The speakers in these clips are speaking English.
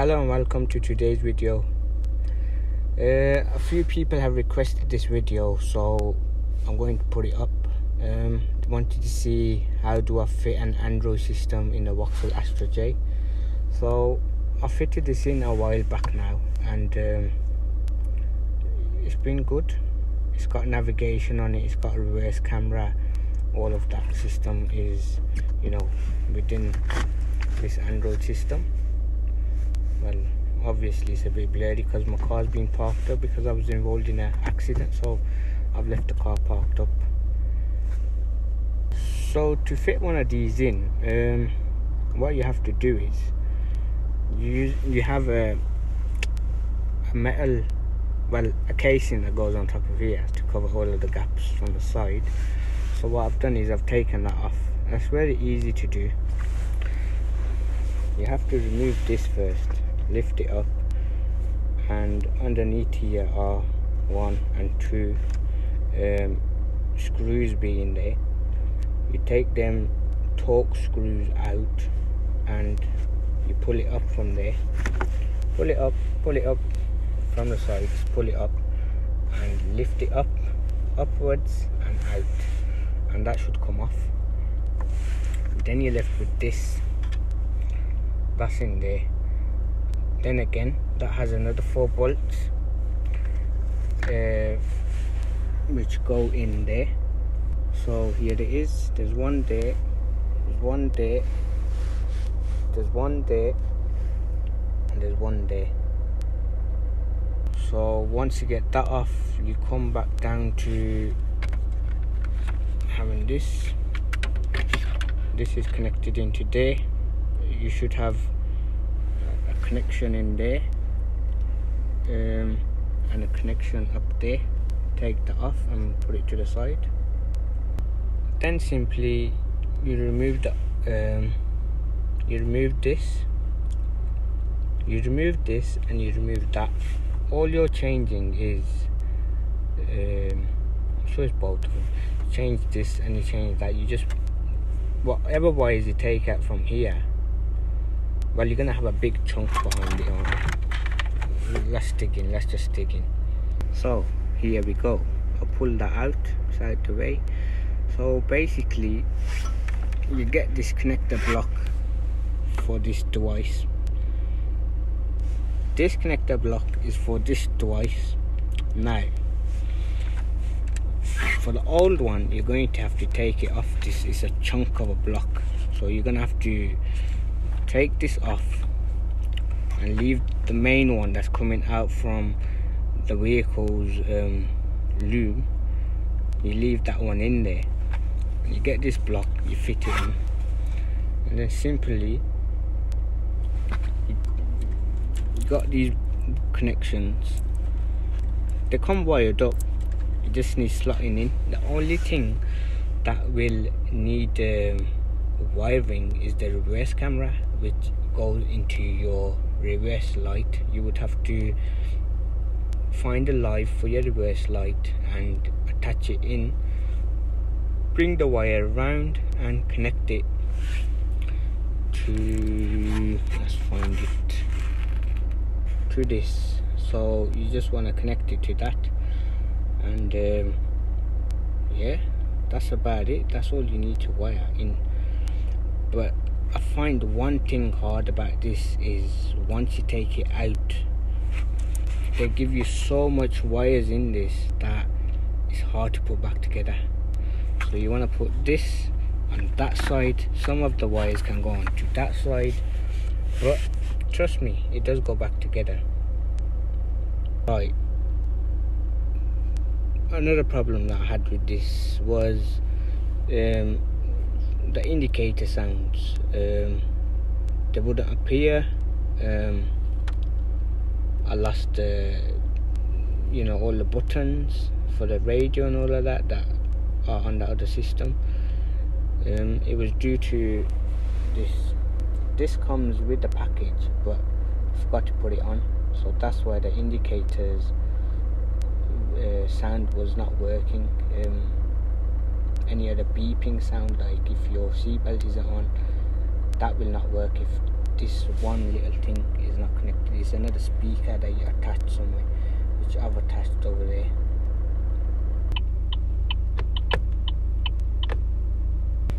Hello and welcome to today's video. Uh, a few people have requested this video, so I'm going to put it up. Um, wanted to see how do I fit an Android system in the Vauxhall Astra J. So I fitted this in a while back now, and um, it's been good. It's got navigation on it. It's got a reverse camera. All of that system is, you know, within this Android system well obviously it's a bit blurry because my car's been parked up because I was involved in an accident so I've left the car parked up. So to fit one of these in um, what you have to do is you you have a, a metal well a casing that goes on top of here to cover all of the gaps from the side. So what I've done is I've taken that off. That's very easy to do. You have to remove this first lift it up. And underneath here are one and two um, screws being there. You take them Torx screws out and you pull it up from there. Pull it up pull it up from the sides pull it up and lift it up upwards and out. And that should come off. Then you're left with this that's in there then again that has another four bolts uh, which go in there. So here it is. There's one there. There's one there. There's one there. And there's one there. So once you get that off you come back down to having this. This is connected into there. You should have connection in there. Um, and a connection up there. Take that off and put it to the side. Then simply you remove the um, you remove this. You remove this and you remove that. All you're changing is um, I'm sure it's both of them. Change this and you change that. You just whatever wires you take out from here well you're gonna have a big chunk behind it let's dig in let's just dig in so here we go. I'll pull that out side the way. So basically you get this connector block for this device. This connector block is for this device. Now for the old one you're going to have to take it off. This is a chunk of a block. So you're gonna have to take this off and leave the main one that's coming out from the vehicle's um, loom. You leave that one in there. You get this block you fit it in. And then simply you, got these connections. They come wired up. You just need slotting in. The only thing that will need um, wiring is the reverse camera which goes into your reverse light. You would have to find a light for your reverse light and attach it in. Bring the wire around and connect it to let's find it to this. So you just want to connect it to that. And um, yeah that's about it. That's all you need to wire in. But I find one thing hard about this is once you take it out, they give you so much wires in this that it's hard to put back together. So you want to put this on that side. Some of the wires can go on to that side, but trust me, it does go back together. Right. Another problem that I had with this was um, the indicator sounds um, they wouldn't appear um, I lost the you know all the buttons for the radio and all of that that are on the other system. Um, it was due to this this comes with the package but I forgot to put it on. So that's why the indicators uh, sound was not working. Um, any other beeping sound like if your seatbelt isn't on that will not work if this one little thing is not connected. It's another speaker that you attach somewhere, which I've attached over there.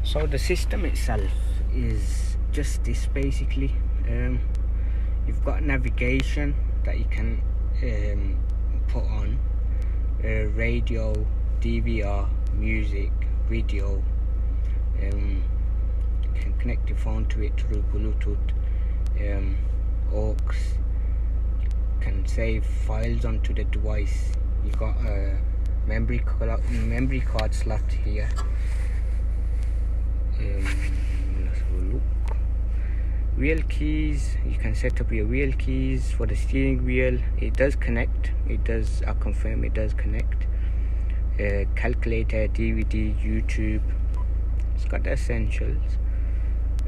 So the system itself is just this basically. Um, you've got navigation that you can um, put on, uh, radio, DVR, music, video. Um, you can connect your phone to it through Bluetooth, um, aux. Can save files onto the device. You got a memory memory card slot here. Um, wheel keys you can set up your wheel keys for the steering wheel it does connect it does i confirm it does connect calculator dvd youtube. It's got essentials.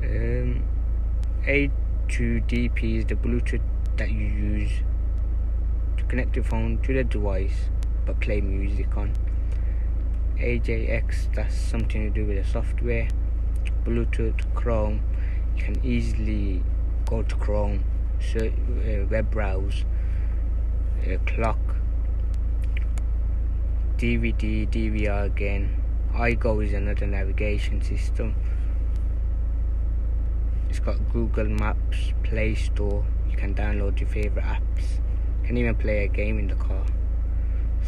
Um, a2dp is the bluetooth that you use to connect your phone to the device but play music on. Ajx that's something to do with the software. Bluetooth chrome. You can easily go to Chrome, search, uh, web browse, uh, clock, DVD, DVR again. iGo is another navigation system. It's got Google Maps, Play Store. You can download your favorite apps. You can even play a game in the car.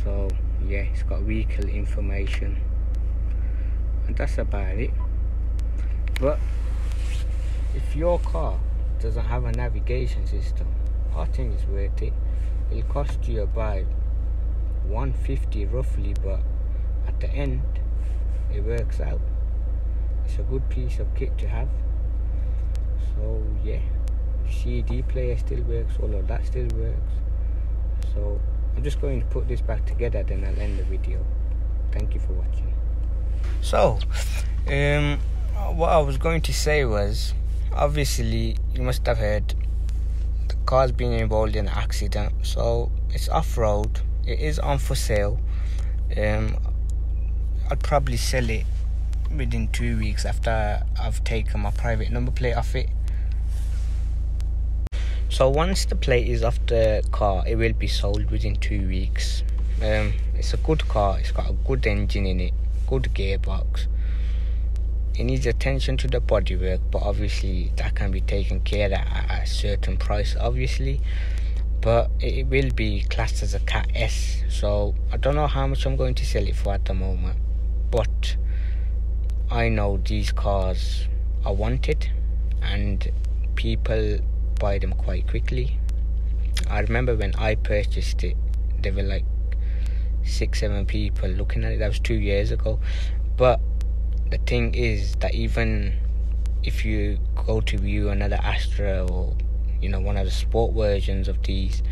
So yeah, it's got vehicle information, and that's about it. But if your car doesn't have a navigation system, I think it's worth it. It'll cost you about 150 roughly, but at the end, it works out. It's a good piece of kit to have. So yeah, CD player still works, all of that still works. So I'm just going to put this back together, then I'll end the video. Thank you for watching. So, um, what I was going to say was obviously you must have heard the car's been involved in an accident so it's off-road it is on for sale. Um, I'd probably sell it within two weeks after I've taken my private number plate off it. So once the plate is off the car it will be sold within two weeks. Um, it's a good car. It's got a good engine in it good gearbox. It needs attention to the bodywork but obviously that can be taken care of at a certain price obviously but it will be classed as a cat s. So i don't know how much i'm going to sell it for at the moment but i know these cars are wanted and people buy them quite quickly. I remember when i purchased it there were like six seven people looking at it. That was two years ago. But the thing is that even if you go to view another Astra or you know one of the sport versions of these,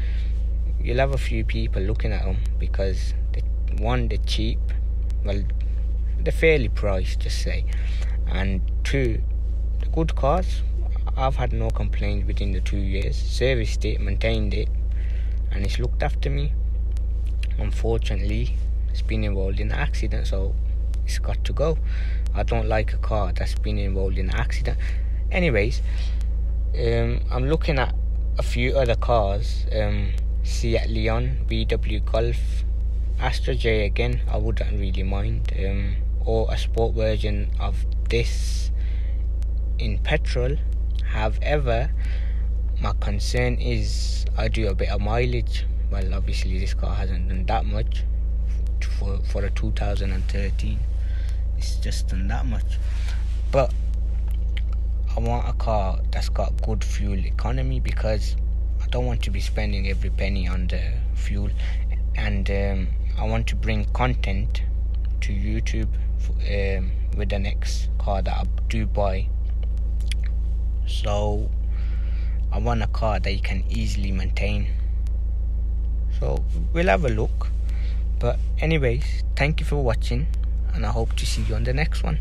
you'll have a few people looking at them because they, one they're cheap, well they're fairly priced, just say, and two, the good cars. I've had no complaints within the two years. Serviced it, maintained it, and it's looked after me. Unfortunately, it's been involved in an accident, so it's got to go. I don't like a car that's been involved in an accident. Anyways, um, I'm looking at a few other cars. Um, Seat Leon, VW Golf, Astra J again. I wouldn't really mind. Um, or a sport version of this in petrol. However, my concern is I do a bit of mileage. Well, obviously this car hasn't done that much for for a 2013 it's just done that much. But I want a car that's got good fuel economy because I don't want to be spending every penny on the fuel, and um, I want to bring content to YouTube um, with the next car that I do buy. So I want a car that you can easily maintain. So we'll have a look. But anyways, thank you for watching and I hope to see you on the next one.